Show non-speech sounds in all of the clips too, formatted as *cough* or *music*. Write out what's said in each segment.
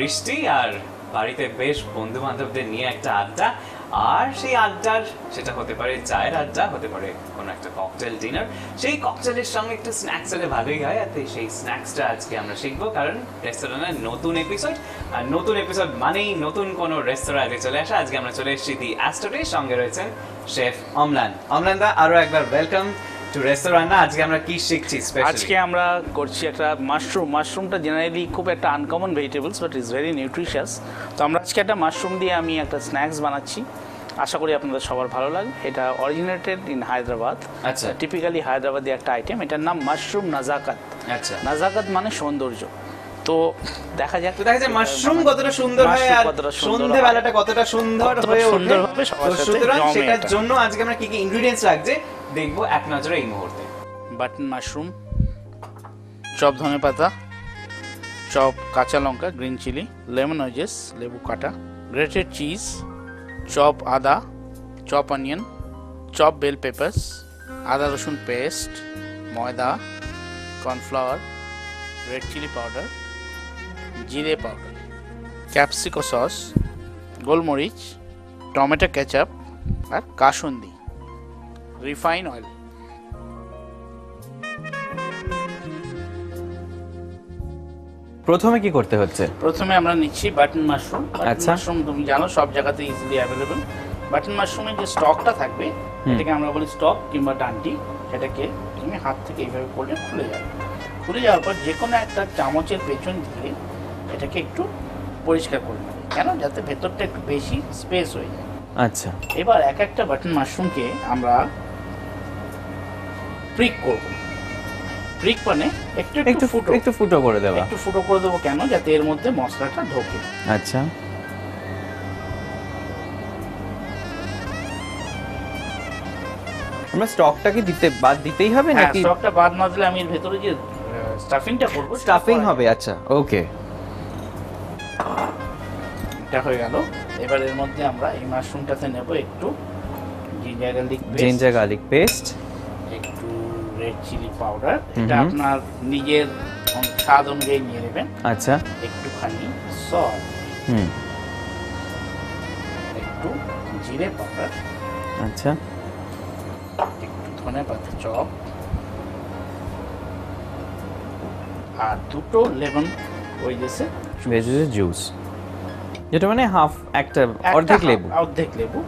বৃষ্টি আর বাড়িতে বেশ বন্ধু বান্ধবদের নিয়ে একটা আড্ডা। আর সেই আড্ডার, সেটা হতে পারে চায়ের আড্ডা, হতে পারে কোনো একটা ককটেল ডিনার সেই ককটেলের সঙ্গে একটা স্ন্যাক্স হলে ভালোই হয় আর সেই স্ন্যাক্সটা আজকে আমরা শিখব। কারণ রেস্টুরেন্টের নতুন এপিসোড আর নতুন এপিসোড মানেই নতুন কোনো রেস্তোরাঁতে চলে আসা। আজকে আমরা চলে এসেছি দি অ্যাস্টোরের সঙ্গে রয়েছেন শেফ অমলান অমলান দা, আরও একবার ওয়েলকাম টু রেস্তোরাঁ আজকে আমরা কি শিখছি আজকে আমরা করছি একটা মাশরুম মাশরুমটা জেনারেলি খুব একটা uncommon vegetables but is very nutritious তো আমরা আজকে একটা মাশরুম দিয়ে আমি একটা স্ন্যাক্স বানাচ্ছি। আশা করি আপনাদের সবার ভালো লাগে। এটা অরিজিনেটেড ইন হায়দ্রাবাদ আচ্ছা। টিপিক্যালি হায়দ্রাবাদি একটা আইটেম এটার নাম মাশরুম নাজাকাত। আচ্ছা। নাজাকাত মানে সৌন্দর্য। তো দেখা যাক। দেখা যায় মাশরুম কতটা সুন্দর হয় আর হয়। কতটা সুন্দর হয়ে ওঠে। সুতরাং সেটার জন্য আজকে আমরা কি কি ইনগ্রেডিয়েন্টস লাগছে দেখব এক নজরে এই মুহূর্তে। বাটন মাশরুম চপ ধনে পাতা চপ কাঁচা লঙ্কা গ্রিন চিলি লেমন ওয়েজেস লেবু কাটা গ্রেটেড চিজ চপ আদা chop onion chop bell peppers আদা রসুন পেস্ট ময়দা কর্নফ্লাওয়ার রেড চিলি পাউডার জিরে পাউডার ক্যাপসিকো সস গোলমরিচ টমেটো কেচাপ আর কাসুন্দি রিফাইন অয়েল প্রথমে কি করতে হচ্ছে? প্রথমে আমরা নিচ্ছি বাটন মাশরুম আচ্ছা। মাশরুম তুমি জানো সব জায়গাতে ইজিলি অ্যাভেলেবল বাটন মাশরুমের যে স্টকটা থাকবে এটাকে আমরা বলি স্টক কিংবা ডান্টি সেটাকে তুমি হাত থেকে এইভাবে করলে খুলে যাবে। খুলে যাওয়ার পর যে কোনো একটা চামচের পেছন দিয়ে এটাকে একটু পরিষ্কার করে নেবে। কেন? যাতে ভেতরটা একটু বেশি স্পেস হয়ে যায়। আচ্ছা। এবার এক একটা বাটন মাশরুমকে আমরা প্রিক করব। প্রিক মানে একটু একটু ফুটো। একটু ফুটো করে দেওয়া একটু ফুটো করে দেবো কেন? যাতে এর মধ্যে মশলাটা ঢোকে। আচ্ছা। আমরা স্টকটা কি দিতে বাদ দিতেই হবে হ্যাঁ নাকি? স্টকটা বাদ না দিলে আমি এর ভেতরে যে স্টাফিংটা করব সেটা স্টাফিং হবে আচ্ছা ওকে এটা হয়ে গেল। এবার এর মধ্যে আমরা এই মাশরুমটাতে নেব একটু ginger garlic ginger garlic paste একটু রেড চিলি পাউডার এটা আপনার নিজের স্বাদ অনুযায়ী নিয়ে নেবেন। আচ্ছা। একটুখানি সল্ট হুম। একটু জিরে পাউডার আচ্ছা। একটু ধনে পাতা চপ। আর দুটো লেমন ওই জেসে ভেজিটেবল জুস যেটা মানে হাফ একটা অর্ধেক লেবু। অর্ধেক লেবু।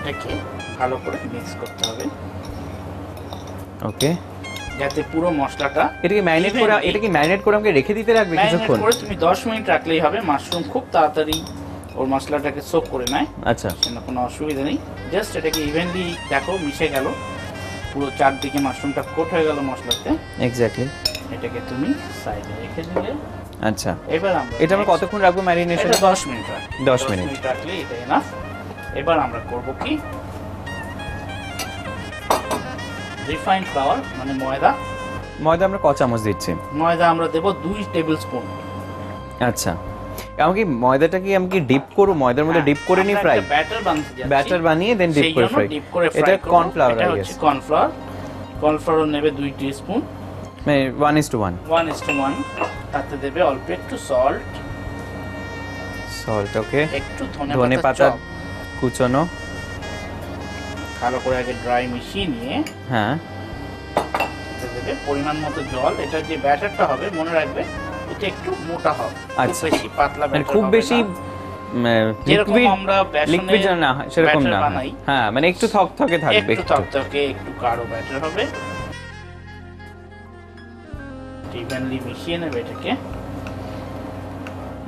এটাকে ভালো করে মিক্স করতে হবে। ওকে যাতে পুরো মশলাটা এটাকে ম্যারিনেট করে Evenly- এটা কি ম্যারিনেট করে আমাকে রেখে দিতে রাখবে কিছুক্ষণ? করে তুমি 10 মিনিট রাখলেই হবে। মাশরুম খুব তাড়াতাড়ি ওর মশলাটাকে সোক করে নেয়। আচ্ছা। সেটা কোনো অসুবিধা নেই। জাস্ট এটাকে ইভেনলি দেখো মিশে গেল। পুরো চারদিকে মাশরুমটা কোট হয়ে গেল মশলাতে। এক্স্যাক্টলি এটাকে তুমি সাইডে রেখে দিলে। আচ্ছা। এবার আমরা এটা আমরা কতক্ষণ রাখব ম্যারিনেশন এটা 10 মিনিট রাখব 10 মিনিট। রাখলে এটা এনাফ এবার আমরা করব কি? রিফাইন্ড ফ্লাওয়ার মানে ময়দা। ময়দা আমরা ক চামচ দিচ্ছি। ময়দা আমরা দেব দুই টেবিল স্পুন আচ্ছা। আমাকে ময়দাটা কি আমি কি ডিপ করব? ময়দার মধ্যে ডিপ করে নি ফ্রাই ব্যাটার বানাতে যাচ্ছি ব্যাটার বানিয়ে দেন ডিপ করে ফ্রাই ডিপ করে এটা কর্নফ্লাওয়ার এটা হচ্ছে কর্নফ্লাওয়ার কর্নফ্লাওয়ার নেবে দুই টিস্পুন মানে 1 is to 1 one is to one তাতে দেবে অল্প একটু সল্ট সল্ট ওকে একটু ধনে পাতা কুচনো। ভালো করে আগে ড্রাই মিশিয়ে নিয়ে হ্যাঁ। দেবে পরিমাণ মতো জল। এটা যে ব্যাটারটা হবে মনে রাখবে এটা একটু মোটা হবে। আচ্ছা। বেশি পাতলা মানে ব্যাটার খুব বেশি না। যেরকম আমরা লিকুইড না সেরকম না হ্যাঁ মানে একটু থকথকে থাকবে একটু একটু। থকথকে একটু গাঢ় ব্যাটার হবে। ইভেনলি মিশিয়ে নেবে এটাকে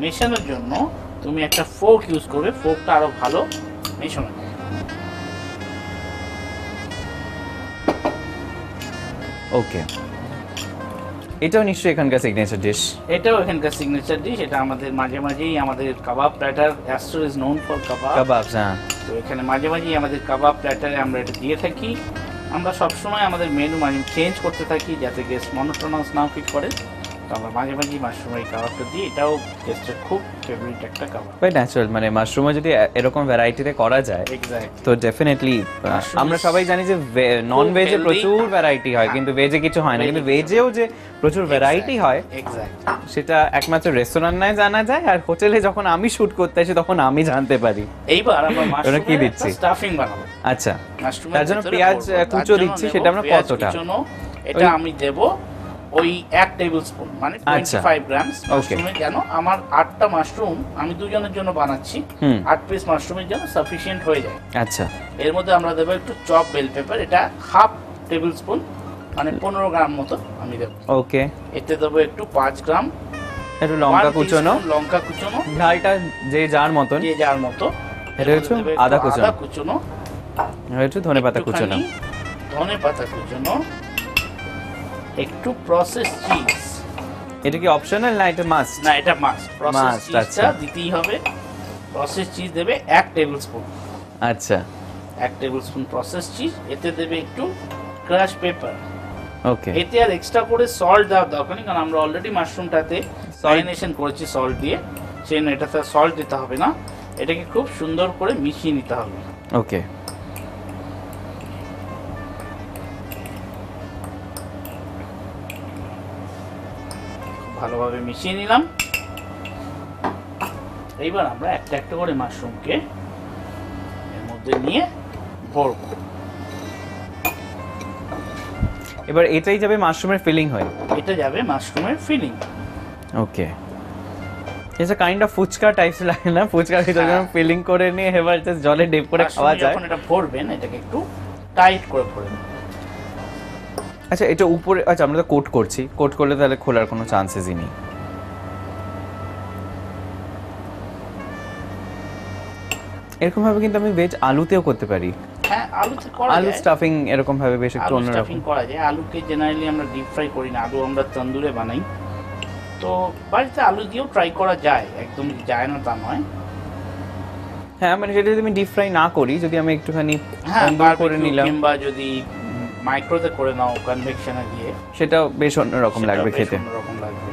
মেশানোর জন্য তুমি একটা ফোক ইউজ করবে। ফোকটা আরও ভালো। মেশানো ওকে এটাও নিশ্চয়ই এখানকার সিগনেচার ডিশ এটাও এখানকার সিগনেচার ডিশ এটা আমাদের মাঝে মাঝেই আমাদের kebab platter Astro is known for kebab kebabs হ্যাঁ। তো এখানে মাঝে মাঝেই আমাদের কাবাব প্ল্যাটারে আমরা এটা দিয়ে থাকি। আমরা সবসময় আমাদের মেনু মানে চেঞ্জ করতে থাকি যাতে গেস্ট মনোটোনাস না ফিট করে। তো আমরা মাঝে মাঝে মাশরুমের কাবাবটা দিই এটাও টেস্টের খুব ফেভারিট একটা কাবাব বাই ন্যাচারাল মানে যদি এরকম ভ্যারাইটিতে করা যায় এক্স্যাক্ট তো ডেফিনেটলি আমরা সবাই জানি যে নন ভেজে প্রচুর ভ্যারাইটি হয়। কিন্তু ভেজে কিছু হয় না কিন্তু ভেজেও যে প্রচুর ভ্যারাইটি হয় এক্স্যাক্ট সেটা একমাত্র রেস্টুরেন্টে জানা যায় আর হোটেলে যখন আমি শুট করতে আসি তখন আমি জানতে পারি এইবার আমরা *laughs* কি দিচ্ছি? স্টাফিং বানাবো আচ্ছা তার জন্য পেঁয়াজ। কুচো দিচ্ছি, সেটা আমরা কতটা? এটা আমি দেব ওই এক টেবিল স্পুন মানে আচ্ছা। 25 গ্রামস মাশরুমের যেন আমার আটটা মাশরুম আমি দুজনের জন্য বানাচ্ছি আট পিস মাশরুমের জন্য সাফিসিয়েন্ট হয়ে যায়। আচ্ছা। এর মধ্যে আমরা দেবো একটু চপ বেল পেপার এটা হাফ টেবিল স্পুন মানে পনেরো গ্রাম মতো আমি দেবো। ওকে এতে দেবো একটু পাঁচ গ্রাম একটু লঙ্কা কুচোনো। লঙ্কা কুচোনো। ঝালটা যে যার মতন। যে যার মতো। এটা হচ্ছে আদা কুচোনো। আদা কুচোনো। একটু ধনে পাতা কুচোনো। ধনে পাতা কুচোনো। একটু প্রসেস চিজ এটা কি অপশনাল না এটা মাস্ট না এটা মাস্ট প্রসেস চিজটা আচ্ছা। দিতেই হবে। প্রসেস চিজ দেবে এক টেবিল স্পুন আচ্ছা। এক টেবিল স্পুন প্রসেস চিজ এতে দেবে একটু ক্রাশ পেপার ওকে এতে আর এক্সট্রা করে সল্ট দেওয়ার দরকার নেই কারণ আমরা অলরেডি মাশরুমটাতে সলিনেশন করেছি সল্ট দিয়ে। সেই জন্য এটাতে সল্ট দিতে হবে না। এটাকে খুব সুন্দর করে মিশিয়ে নিতে হবে। ওকে ভালোভাবে মিশিয়ে নিলাম। এইবার আমরা একটা একটা করে মাশরুমকে এর মধ্যে নিয়ে ভরবো। এবার এটাই যাবে মাশরুমের ফিলিং হয়। এটা যাবে মাশরুমের ফিলিং ওকে। এটা কাইন্ড অফ ফুচকা টাইপস লাগে না? ফুচকার ভিতরে হ্যাঁ। যখন ফিলিং করে নিয়ে এবার জাস্ট জলে ডিপ করে খাওয়া যায়। যখন এটা ভরবেন এটাকে একটু টাইট করে ভরবেন আচ্ছা এটা উপরে আচ্ছা আমরা তো কোট করছি। কোট করলে তাহলে খোলার কোনো চান্সেসই নেই। এরকম ভাবে কিন্তু আমি ভেজ আলুতেও করতে পারি। হ্যাঁ করা আলু স্টাফিং এরকম ভাবে বেশ একটু অন্যরকম। স্টাফিং করা যায়। আলুকে জেনারেলি আমরা ডিপ ফ্রাই করি না। আলু আমরা তন্দুরে বানাই। তো বাড়িতে আলু দিয়েও ট্রাই করা যায়। একদম যায় না তা নয়। হ্যাঁ মানে সেটা যদি আমি ডিপ ফ্রাই না করি যদি আমি একটুখানি হ্যাঁ করে নিলাম। কিংবা যদি মাইক্রোতে করে নাও কনভেকশনে দিয়ে সেটাও বেশ অন্যরকম লাগবে খেতে। অন্যরকম লাগবে।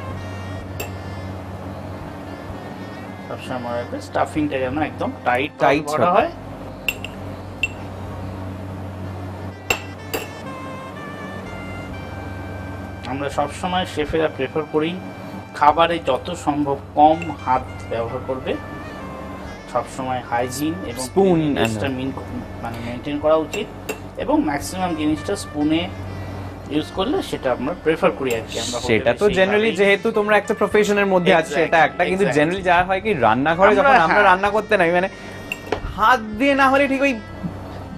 সবসময় মনে রাখবে স্টাফিংটা যেন একদম টাইট Tight করা হয়। আমরা সবসময় শেফেরা প্রেফার করি খাবারে যত সম্ভব কম হাত ব্যবহার করবে। সবসময় হাইজিন এবং মিন- মানে মেনটেন করা উচিত। এবং ম্যাক্সিমাম জিনিসটা স্পুনে ইউজ করলে সেটা আমরা প্রেফার করি আর কি আমরা সেটা তো জেনারেলি যেহেতু তোমরা একটা প্রফেশনের মধ্যে আছো সেটা একটা কিন্তু জেনারেলি যা হয় কি রান্নাঘরে যখন আমরা হ্যাঁ। রান্না করতে নাই মানে হাত দিয়ে না হলে ঠিক ওই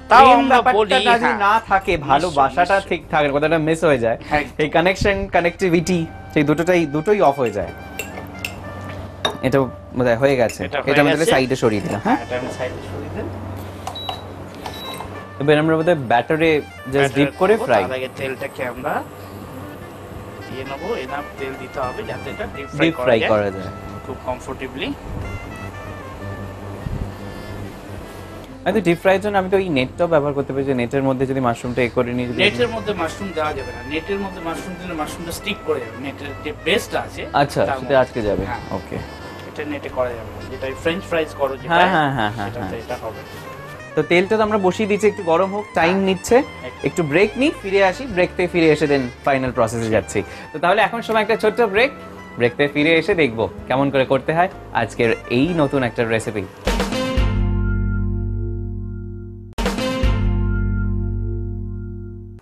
তাও আমরা বলি, না হ্যাঁ। না থাকে ভালোবাসাটা। ঠিক থাকে কথাটা মিস হয়ে যায়। এই কানেকশন কানেক্টিভিটি সেই দুটোটাই দুটোই অফ হয়ে যায়। এটা বোধহয় হয়ে গেছে। এটা এটা সাইডে সরিয়ে দিলাম হ্যাঁ? হ্যাঁ এটা আমি সাইডে সরিয়ে দেন এবার আমরা বোধহয় ব্যাটারে জাস্ট ডিপ করে ফ্রাই তার আগে তেলটাকে আমরা দিয়ে নেব এনাফ তেল দিতে হবে যাতে এটা ডিপ ফ্রাই করা যায় খুব কমফোর্টেবলি আমি ডিপ ফ্রাইয়ের জন্য আমি তো এই নেটটাও ব্যবহার করতে পারি যে নেটের মধ্যে যদি মাশরুমটা এ করে নিই নেটের মধ্যে মাশরুম দেওয়া যাবে না। নেটের মধ্যে মাশরুম দিলে মাশরুমটা স্টিক করে যাবে। নেটের যে বেসটা আছে আচ্ছা সেটা আজকে যাবে। হ্যাঁ, ওকে এটা নেটে করা যাবে। যেটা ফ্রেঞ্চ ফ্রাইজ করো যেটা হ্যাঁ, হ্যাঁ, হ্যাঁ, হ্যাঁ, হ্যাঁ। এটা হবে। তো তেলটা তো আমরা বসিয়ে দিচ্ছি একটু গরম হোক টাইম নিচ্ছে। একটু ব্রেক নিই, ফিরে আসি। ব্রেক থেকে ফিরে এসে দেন ফাইনাল প্রসেসে যাচ্ছি। তো তাহলে এখন সময় একটা ছোট্ট ব্রেক ব্রেক থেকে ফিরে এসে দেখব কেমন করে করতে হয় আজকের এই নতুন একটা রেসিপি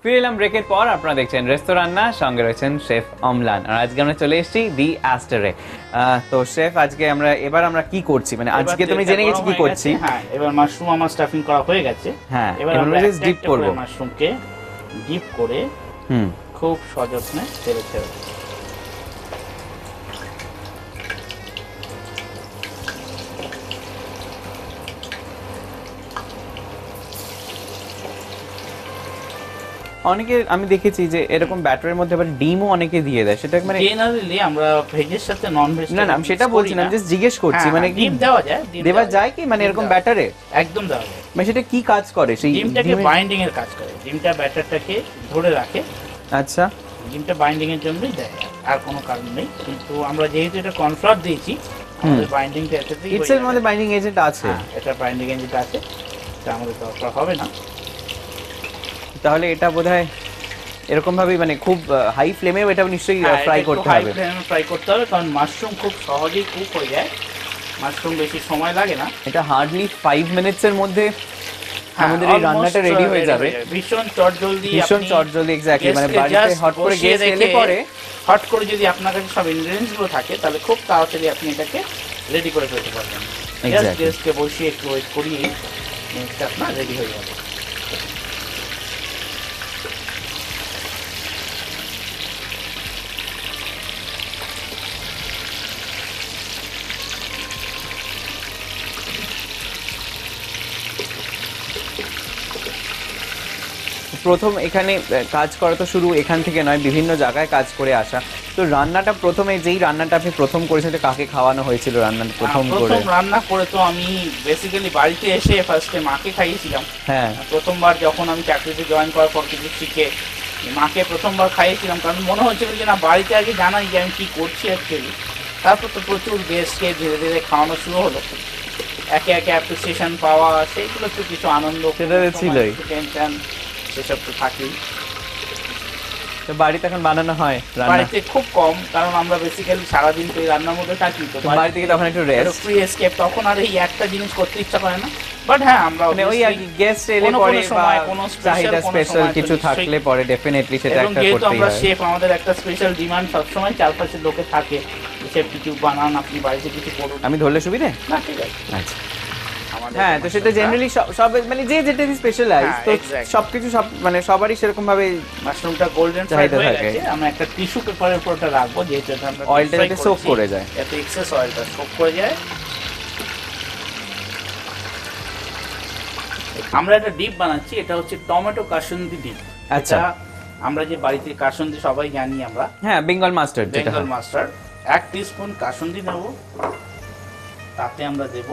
ফিরে এলাম ব্রেকের পর। আপনারা দেখছেন রেস্তোরান্না সঙ্গে রয়েছেন শেফ অমলান। আর আজকে আমরা চলে এসেছি দি অ্যাস্টারে তো শেফ আজকে আমরা এবার আমরা কি করছি? মানে আজকে তুমি জেনে গেছি কি করছি। হ্যাঁ এবার মাশরুম আমার স্টাফিং করা হয়ে গেছে। হ্যাঁ এবার আমরা জাস্ট ডিপ করব। মাশরুমকে ডিপ করে হুম। খুব সযত্নে ছেড়ে ছেড়ে অনেকে আমি দেখেছি যে এরকম ব্যাটারের মধ্যে আবার ডিমও অনেকে দিয়ে দেয়। সেটা মানে জেনারেলি আমরা ভেজের সাথে নন ভেজ না না আমি সেটা বলছি না। জাস্ট জিজ্ঞেস করছি মানে ডিম দেওয়া যায় দেওয়া যায় কি? মানে এরকম ব্যাটারে? একদম দেওয়া যায়। মানে সেটা কি কাজ করে? সেই ডিমটাকে বাইন্ডিং এর কাজ করে। ডিমটা ব্যাটারটাকে ধরে রাখে। আচ্ছা। ডিমটা বাইন্ডিং এর জন্যই দেয়। আর কোনো কারণ নেই। কিন্তু আমরা যেহেতু এটা কর্নফ্লাওয়ার দিয়েছি আমাদের বাইন্ডিংটা এটাতেই হয়ে ইটস এর মধ্যে বাইন্ডিং এজেন্ট আছে। হ্যাঁ, এটা বাইন্ডিং এজেন্ট আছে। এটা আমাদের দরকার হবে না। তাহলে এটা বোধহয় এরকম ভাবে মানে খুব হাই ফ্লেমেও এটা নিশ্চয়ই ফ্রাই করতে হবে। ফ্রাই করতে হবে কারণ মাশরুম খুব সহজেই কুক হয়ে যায়। মাশরুম বেশি সময় লাগে না। এটা হার্ডলি ফাইভ মিনিটস এর মধ্যে হ্যাঁ, আমাদের এই রান্নাটা রেডি হয়ে যাবে। ভীষণ চটজলদি ভীষণ চটজলদি এক্স্যাক্টলি মানে বাড়িতে হট করে গেস্ট এলে পরে হট করে যদি আপনার কাছে সব ইনগ্রেডিয়েন্টসগুলো থাকে তাহলে খুব তাড়াতাড়ি আপনি এটাকে রেডি করে ফেলতে পারবেন। Just Exactly. গেস্টকে বসিয়ে একটু ওয়েট করিয়ে জিনিসটা আপনার রেডি হয়ে যাবে। প্রথম এখানে কাজ করা তো শুরু এখান থেকে নয় বিভিন্ন জায়গায় কাজ করে আসা। তো রান্নাটা প্রথমে যেই রান্নাটা আপনি প্রথম করেছেন কাকে খাওয়ানো হয়েছিল রান্নাটা প্রথম করে? প্রথম রান্না করে তো আমি বেসিক্যালি বাড়িতে এসে ফার্স্টে মাকে খাইয়েছিলাম। হ্যাঁ। প্রথমবার যখন আমি চাকরিতে জয়েন করার পর কিছু শিখে মাকে প্রথমবার খাইয়েছিলাম কারণ মনে হচ্ছিল যে না বাড়িতে আগে জানাই যে আমি কী করছি অ্যাকচুয়ালি তারপর তো প্রচুর গেস্টকে ধীরে ধীরে খাওয়ানো শুরু হলো। একে একে অ্যাপ্রিসিয়েশন পাওয়া সেইগুলো তো কিছু আনন্দ সেটা ছিলই। টেনশন সেসব তো থাকেই। তো বাড়িতে এখন বানানো হয় বাড়িতে খুব কম কারণ আমরা বেসিক্যালি সারাদিন তো এই রান্নার মধ্যে থাকি তো তখন একটু রেস্ট ফ্রি এসকেপ তখন আর এই একটা জিনিস করতে ইচ্ছা করে না। বাট হ্যাঁ আমরা মানে ওই আর obviously- গেস্ট এলে পরে সময়, কোনো চাহিদা স্পেশাল কিছু থাকলে পরে ডেফিনেটলি সেটা এবং একটা যেহেতু করতেই আমরা শেফ আমাদের একটা স্পেশাল ডিমান্ড সবসময় চারপাশের লোকে থাকে শেফ কিছু বানান আপনি বাড়িতে কিছু করুন। আমি ধরলে সুবিধে? না ঠিক আছে। আচ্ছা। আমাদের হ্যাঁ তো সেটা জেনারেলি সব মানে যে যেটা স্পেশালাইজ হ্যাঁ, তো সবকিছু সব মানে সবারই সেরকম ভাবে মাশরুমটা গোল্ডেন ফ্রাই হয়ে গেছে। আমরা একটা টিস্যু পেপারের উপর ওটা রাখব যেহেতু এটা আমরা অয়েলটা যাতে সোক করে যায়। এত এক্সেস অয়েলটা সোক করে যায়। আমরা একটা ডিপ বানাচ্ছি এটা হচ্ছে টমেটো কাসুন্দি ডিপ আচ্ছা। আমরা যে বাড়িতে কাসুন্দি সবাই জানি আমরা। হ্যাঁ বেঙ্গল মাস্টার্ড বেঙ্গল। মাস্টার্ড এক টিস্পুন কাসুন্দি নেব তাতে আমরা দেব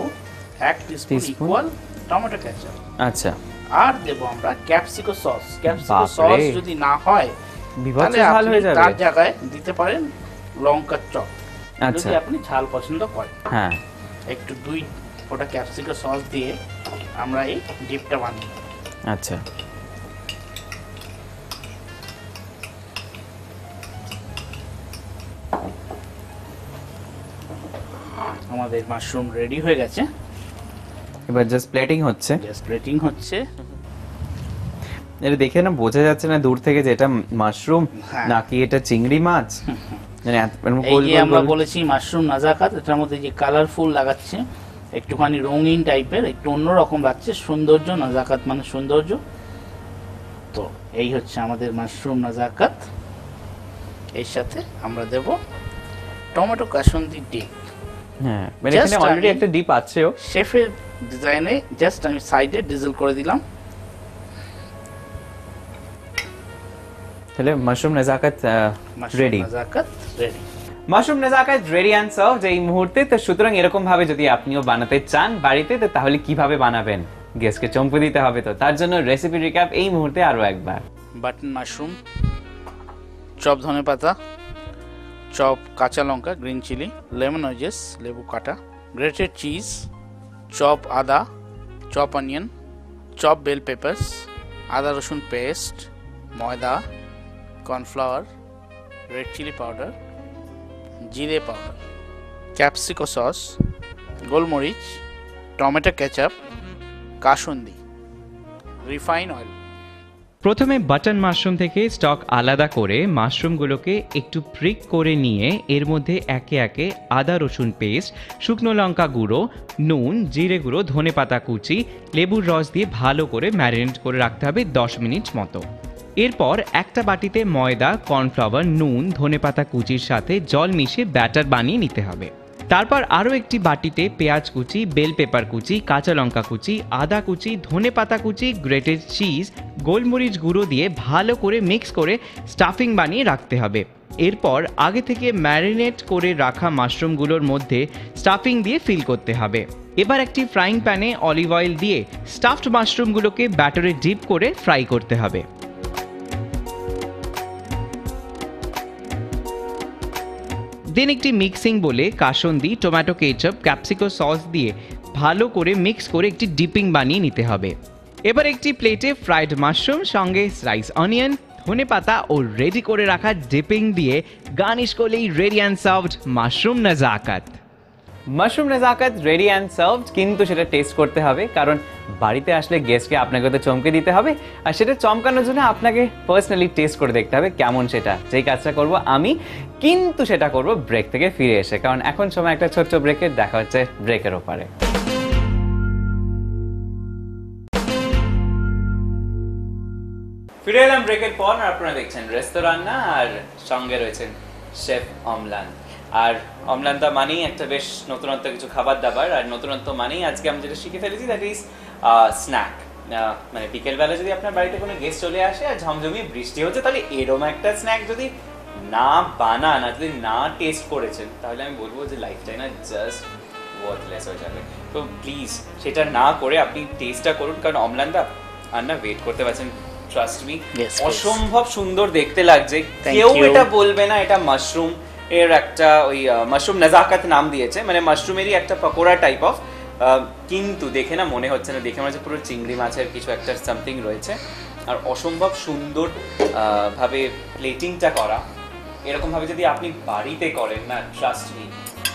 এক টিস্পুন ইকুয়াল টমেটো কেচাপ আচ্ছা। আর দেব আমরা ক্যাপসিকো সস ক্যাপসিকো সস যদি না হয় তাহলে আপনি তার জায়গায় দিতে পারেন লঙ্কার চপ। আচ্ছা। যদি আপনি ঝাল পছন্দ করেন। হ্যাঁ। একটু দুই ওটা ক্যাপসিকো সস দিয়ে আমরা এই ডিপটা বানিয়ে আচ্ছা। আমাদের মাশরুম রেডি হয়ে গেছে। এবার জাস্ট প্লেটিং হচ্ছে। জাস্ট প্লেটিং হচ্ছে। এটা দেখে না বোঝা যাচ্ছে না দূর থেকে যে এটা মাশরুম হ্যাঁ। নাকি এটা চিংড়ি মাছ? মানে এই যে আমরা বলেছি মাশরুম নাজাকাত এটার মধ্যে যে কালারফুল লাগাচ্ছে একটুখানি রঙিন টাইপের একটু অন্যরকম লাগছে সৌন্দর্য নাজাকাত মানে সৌন্দর্য। তো এই হচ্ছে আমাদের মাশরুম নাজাকাত। এর সাথে আমরা দেব টমেটো কাসুন্দি ডিপ হ্যাঁ মানে এখানে অলরেডি একটা ডিপ আছেও। শেফের ডিজাইনে জাস্ট আমি সাইডে ডিজেল করে দিলাম। তাহলে mushroom Nazakat ready Nazakat ready mushroom Nazakat ready and serve এই মুহূর্তে। তো সুতরাং এরকম ভাবে যদি আপনিও বানাতে চান বাড়িতে তো তাহলে কীভাবে বানাবেন? গেস্টকে চমকে দিতে হবে তো। তার জন্য রেসিপি রিক্যাপ এই মুহূর্তে আরও একবার। বাটন মাশরুম চপ ধনে পাতা চপ কাঁচা লঙ্কা গ্রিন চিলি লেমন ওয়েজেস লেবু কাটা গ্রেটেড চিজ চপ আদা, chop onion, chop bell peppers, আদা রসুন পেস্ট, ময়দা, কর্নফ্লাওয়ার, রেড চিলি পাউডার, জিরে পাউডার, ক্যাপসিকো সস, গোলমরিচ, tomato ketchup, kasundi, refine oil. প্রথমে বাটন মাশরুম থেকে স্টক আলাদা করে মাশরুমগুলোকে একটু প্রিক করে নিয়ে এর মধ্যে একে একে আদা, রসুন পেস্ট, শুকনো লঙ্কা গুঁড়ো, নুন, জিরে গুঁড়ো, ধনে পাতা কুচি, লেবুর রস দিয়ে ভালো করে ম্যারিনেট করে রাখতে হবে দশ মিনিট মতো। এরপর একটা বাটিতে ময়দা, কর্নফ্লাওয়ার, নুন ধনেপাতা কুচির সাথে জল মিশিয়ে ব্যাটার বানিয়ে নিতে হবে। তারপর আরও একটি বাটিতে পেঁয়াজ কুচি, বেল পেপার কুচি, কাঁচা লঙ্কা কুচি, আদা কুচি, ধনে পাতা কুচি, গ্রেটেড চিজ, গোলমরিচ গুঁড়ো দিয়ে ভালো করে মিক্স করে স্টাফিং বানিয়ে রাখতে হবে। এরপর আগে থেকে ম্যারিনেট করে রাখা মাশরুমগুলোর মধ্যে স্টাফিং দিয়ে ফিল করতে হবে। এবার একটি ফ্রাইং প্যানে অলিভ অয়েল দিয়ে স্টাফড মাশরুমগুলোকে ব্যাটারে ডিপ করে ফ্রাই করতে হবে। দেন একটি মিক্সিং বলে kasundi tomato ketchup capsico sauce দিয়ে ভালো করে মিক্স করে একটি ডিপিং বানিয়ে নিতে হবে। এবার একটি প্লেটে ফ্রাইড মাশরুম সঙ্গে স্লাইস অনিয়ন ধনে পাতা ও রেডি করে রাখা ডিপিং দিয়ে গার্নিশ করলেই ready and served mushroom Nazakat mushroom Nazakat ready and served কিন্তু সেটা টেস্ট করতে হবে, কারণ বাড়িতে আসলে গেস্টকে আপনাকে তো চমকে দিতে হবে, আর সেটা চমকানোর জন্য আপনাকে পার্সোনালি টেস্ট করে দেখতে হবে কেমন সেটা। যেই কাজটা করব আমি, কিন্তু সেটা করব ব্রেক থেকে ফিরে এসে, কারণ এখন সময় একটা ছোট্ট ব্রেকের দেখা হচ্ছে ব্রেকের ওপারে। ফিরে এলাম ব্রেকের পর আপনারা দেখছেন রেস্তোরান্না আর সঙ্গে রয়েছেন শেফ অমলান। আর অমলানদা মানেই একটা বেশ নতুনত্ব কিছু খাবার দাবার আর নতুনত্ব মানেই আজকে আমি যেটা শিখে ফেলেছি দ্যাট ইজ স্ন্যাক মানে বিকেলবেলা যদি আপনার বাড়িতে কোনো গেস্ট চলে আসে আর ঝমঝমি বৃষ্টি হচ্ছে তাহলে এরম একটা স্ন্যাক যদি না বানান আর যদি না টেস্ট করেছেন তাহলে আমি বলব যে লাইফটাই না জাস্ট ওয়ার্থলেস হয়ে যাবে। তো প্লিজ সেটা না করে আপনি টেস্টটা করুন কারণ অমলানদা আর না ওয়েট করতে পারছেন ট্রাস্ট মি অসম্ভব সুন্দর দেখতে লাগছে। কেউ এটা বলবে না এটা মাশরুম এর একটা ওই মাশরুম নাজাকাত নাম দিয়েছে। মানে মাশরুমেরই একটা পকোড়া টাইপ অফ কিন্তু দেখে না মনে হচ্ছে না। দেখে মনে হচ্ছে পুরো চিংড়ি মাছের কিছু একটা সামথিং রয়েছে। আর অসম্ভব সুন্দর ভাবে প্লেটিংটা করা। এরকম ভাবে যদি আপনি বাড়িতে করেন না ট্রাস্ট মি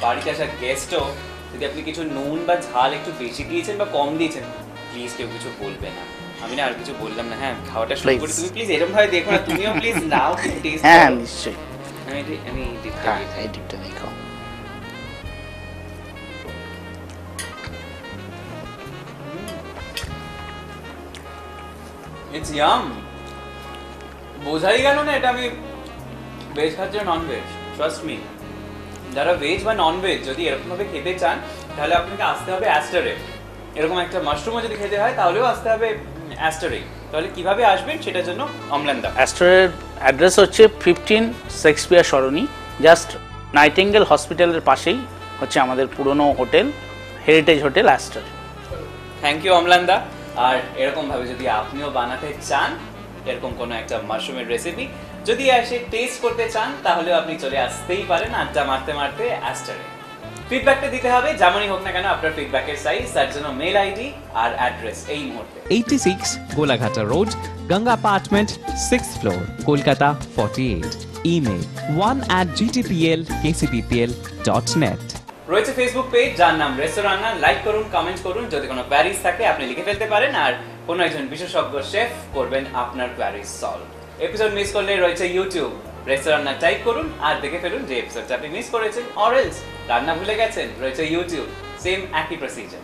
বাড়িতে আসা গেস্টও যদি আপনি কিছু নুন বা ঝাল একটু বেশি দিয়েছেন বা কম দিয়েছেন প্লিজ কেউ কিছু বলবে না। আমি না আর কিছু বললাম না। হ্যাঁ খাওয়াটা শুরু. করি। তুমি প্লিজ এরকম ভাবে দেখো না। তুমিও প্লিজ নাও টেস্ট হ্যাঁ নিশ্চয়ই। আমি হ্যাঁ এই ডিপটা দেখো ইটস ইয়াম বোঝাই গেল না এটা আমি ভেজ খাচ্ছি নন ভেজ ট্রাস্ট মি যারা ভেজ বা নন ভেজ যদি এরকম ভাবে খেতে চান তাহলে আপনাকে আসতে হবে অ্যাস্টারে এরকম একটা মাশরুমও যদি খেতে হয় তাহলেও আসতে হবে অ্যাস্টারে তাহলে কীভাবে আসবেন সেটার জন্য অমলান্দা অ্যাস্ট্রের অ্যাড্রেস হচ্ছে ফিফটিন শেক্সপিয়ার সরণি জাস্ট নাইটিঙ্গেল হসপিটালের পাশেই হচ্ছে আমাদের পুরনো hotel heritage hotel Astor thank you অমলান্দা আর এরকম ভাবে যদি আপনিও বানাতে চান, এরকম কোনো একটা মাশরুমের রেসিপি যদি এসে টেস্ট করতে চান তাহলে আপনি চলে আসতেই পারেন আড্ডা মারতে মারতে অ্যাস্টারে ফিডব্যাকটা দিতে হবে যেমনই হোক না কেন আপনার ফিডব্যাকের সাইজ তার জন্য মেল আইডি আর অ্যাড্রেস এই মুহূর্তে 86 Golagata Road, Ganga Apartment, 6th floor, Kolkata 48. Email 1 at gtplkcppl.net. রয়েছে ফেসবুক পেজ যার নাম রেস্তোরান্না লাইক করুন কমেন্ট করুন যদি কোনো কোয়ারিজ থাকে আপনি লিখে ফেলতে পারেন আর কোনো একজন বিশেষজ্ঞ শেফ করবেন আপনার কোয়ারিজ সলভ এপিসোড মিস করলে রয়েছে ইউটিউব রেস্তোরান্না টাইপ করুন আর দেখে ফেলুন যে এপিসোডটা আপনি মিস করেছেন অরেলস রান্না ভুলে গেছেন, রয়েছে ইউটিউব সেম একই প্রসিজার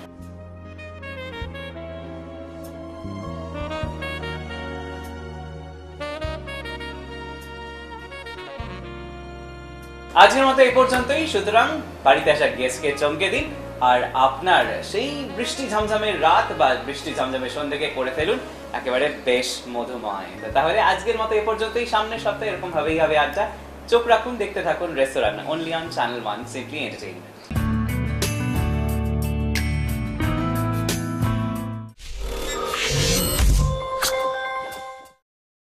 আজকের মতো এই পর্যন্তই, সুতরাং বাড়িতে আসা গেস্টকে চমকে দিন, আর আপনার সেই বৃষ্টি ঝমঝমের রাত বা বৃষ্টি ঝমঝমের সন্ধ্যেকে করে ফেলুন একেবারে বেশ মধুময়। তাহলে আজকের মতো এ পর্যন্তই। সামনের সপ্তাহে এরকম ভাবেই হবে আড্ডা। চোখ রাখুন, দেখতে থাকুন restaurant only on channel one simply entertainment